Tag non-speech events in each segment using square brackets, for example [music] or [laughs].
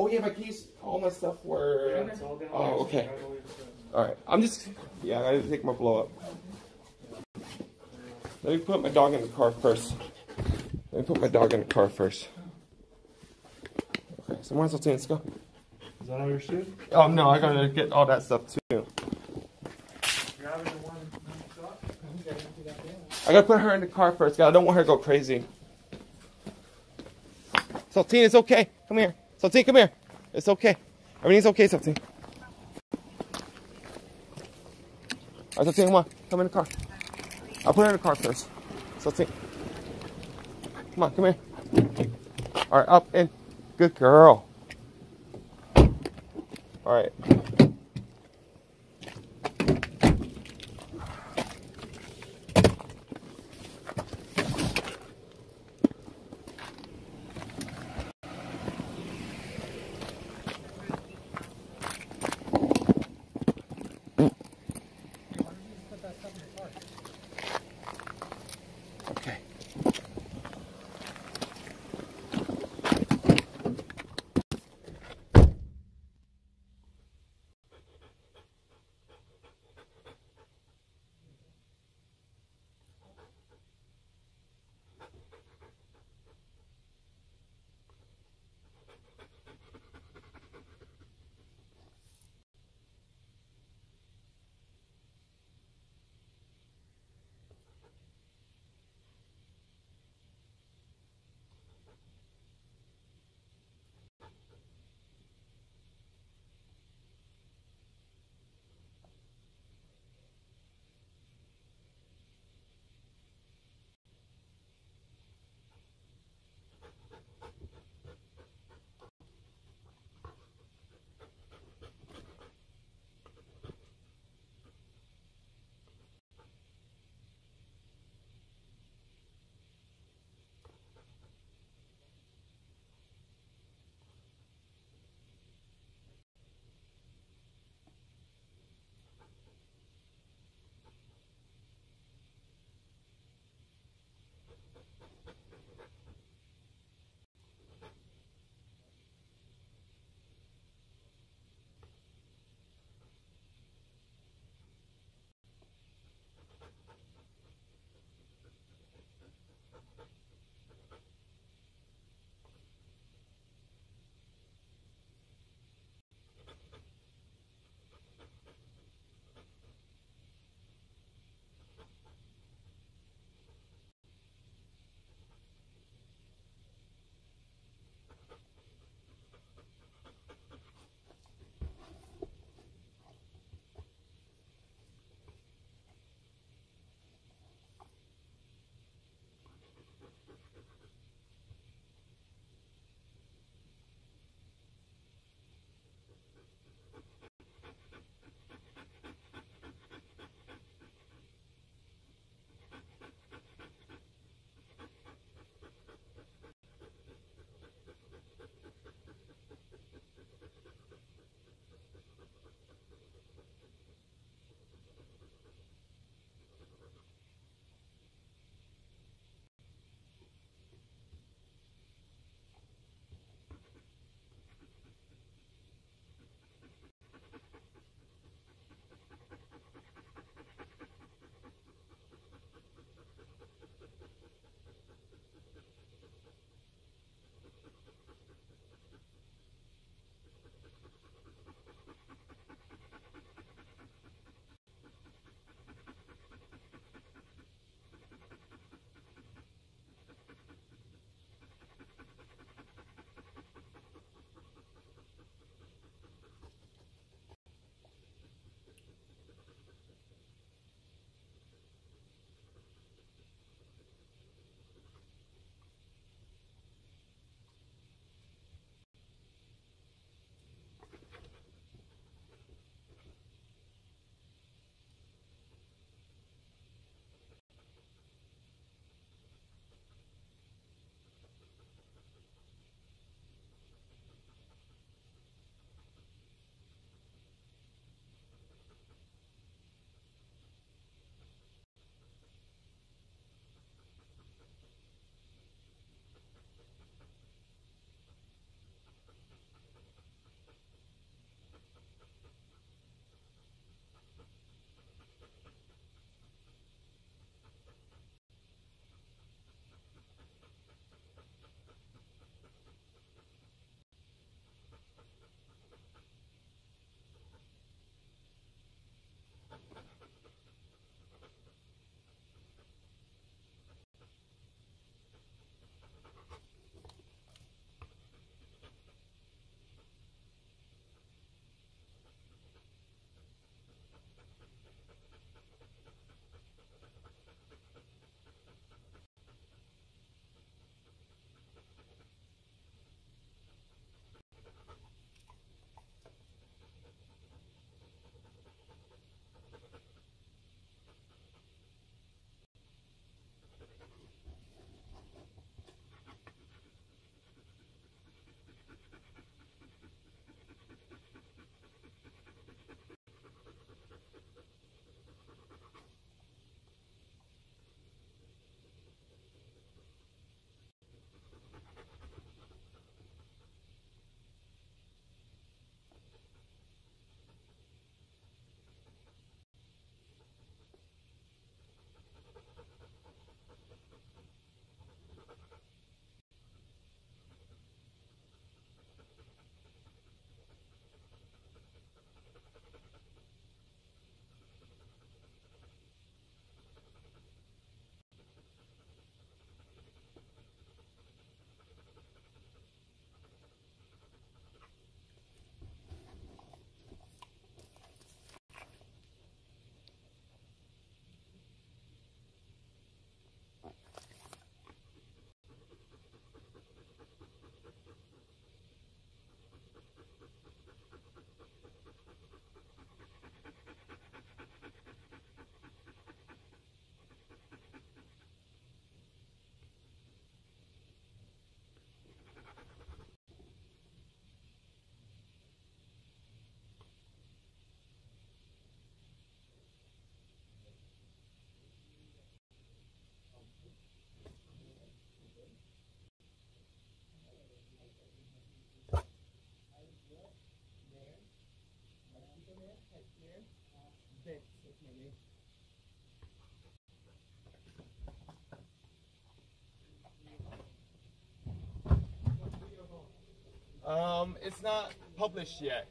Oh yeah, my keys. All my stuff were. Yeah, it's all down Oh, okay. Got all your stuff. All right. I'm just. Yeah, I gotta take my blow up. Let me put my dog in the car first. Let me put my dog in the car first. Okay, so mine's let's go. Is that all your shit? Oh no, I gotta get all that stuff too. You're having the one shot? I gotta put her in the car first. 'cause I don't want her to go crazy. Saltine, it's okay. Come here. Saltine, come here. It's okay. Everything's okay, Saltine. All right, Saltine, come on. Come in the car. I'll put her in the car first. Saltine. Come on, come here. All right, up in. Good girl. All right. Okay. Um, it's not published yet.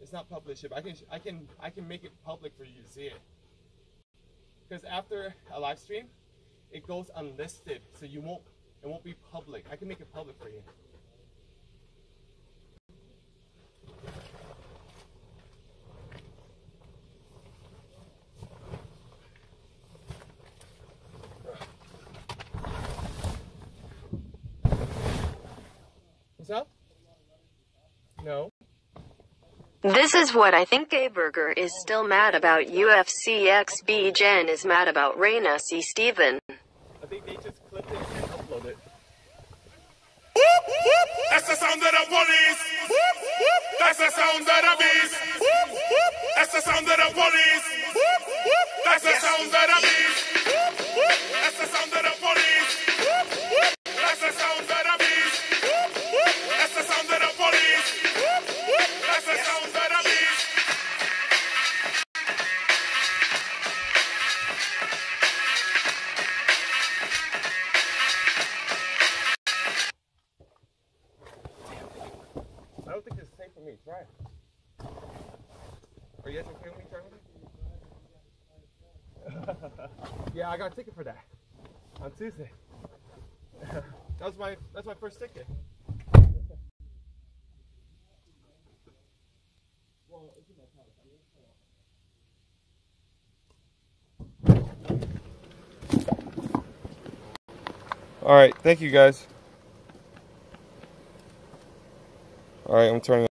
It's not published yet. But I can I can I can make it public for you to see it. Because after a live stream, it goes unlisted, so you won't it won't be public. I can make it public for you. What's up? No. This is what I think Gay Burger is still mad about UFC XB Jen is mad about Reyna C. Steven. I think they just clipped it and uploaded it. That's the sound of the police. That's the sound of the beast. That's the sound of the police. That's the sound of the beast. Safe for me. Try it. Are you guys okay with me trying it? [laughs] yeah, I got a ticket for that on Tuesday. [laughs] that was my that's my first ticket. All right, thank you guys. All right, I'm turning.